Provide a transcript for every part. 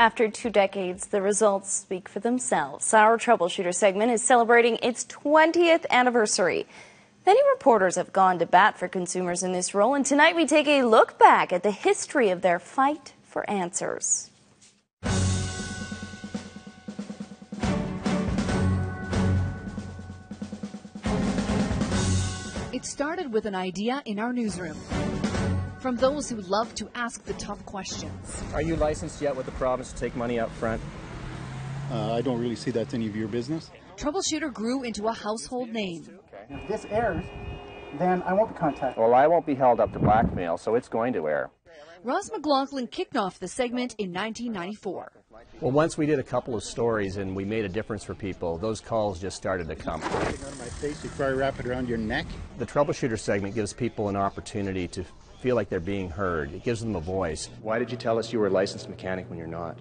After two decades, the results speak for themselves. Our Troubleshooter segment is celebrating its 20th anniversary. Many reporters have gone to bat for consumers in this role, and tonight we take a look back at the history of their fight for answers. It started with an idea in our newsroom. From those who love to ask the tough questions. Are you licensed yet with the province to take money up front? Uh, I don't really see that's any of your business. Troubleshooter grew into a household name. If this airs, then I won't be contacted. Well, I won't be held up to blackmail, so it's going to air. Ross McLaughlin kicked off the segment in 1994. Well, once we did a couple of stories and we made a difference for people, those calls just started to come. Out of my face before I wrap it around your neck. The troubleshooter segment gives people an opportunity to feel like they're being heard. It gives them a voice. Why did you tell us you were a licensed mechanic when you're not?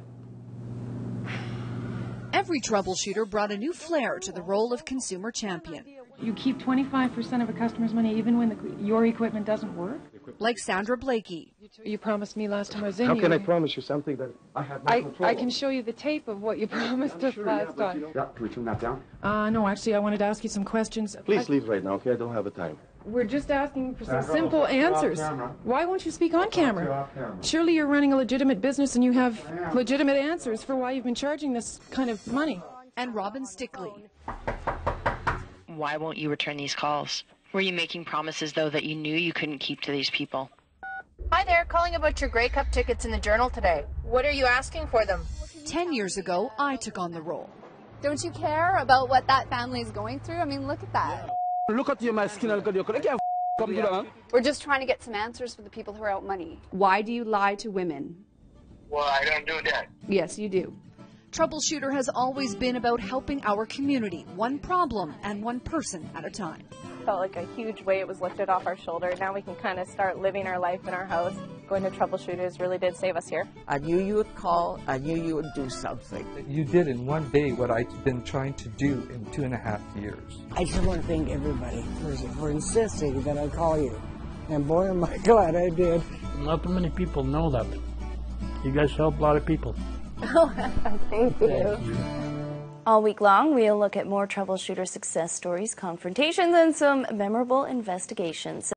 Every troubleshooter brought a new flair to the role of consumer champion. You keep 25% of a customer's money even when the, your equipment doesn't work? Like Sandra Blakey. You promised me last time I was in here. How you- can I promise you something that I have no I, control I can show you the tape of what you promised us Sure, yeah, last you time. know- Yeah, can we turn that down? Uh, no, actually, I wanted to ask you some questions. Please I- leave right now, okay? I don't have the time. We're just asking for some Sandra, simple I'll talk to you off answers. camera. Why won't you speak on I'll talk you camera? Surely you're running a legitimate business and you have legitimate answers for why you've been charging this kind of money. And Robin Stickley. Why won't you return these calls? Were you making promises, though, that you knew you couldn't keep to these people? Hi there, calling about your Grey Cup tickets in the Journal today. What are you asking for them? Ten years ago, I took on the role. Don't you care about what that family is going through? I mean, look at that. Look at your my skin, look at your colleague. Come to that. We're just trying to get some answers for the people who are out money. Why do you lie to women? Well, I don't do that. Yes, you do. Troubleshooter has always been about helping our community, one problem and one person at a time. Felt like a huge weight was lifted off our shoulder. Now we can kind of start living our life in our house. Going to troubleshooters really did save us here. I knew you would call. I knew you would do something. You did in one day what I've been trying to do in two and a half years. I just want to thank everybody for, for insisting that I call you. And boy, am I glad I did. Not too many people know that. You guys help a lot of people. Oh, thank you. All week long, we'll look at more troubleshooter success stories, confrontations, and some memorable investigations.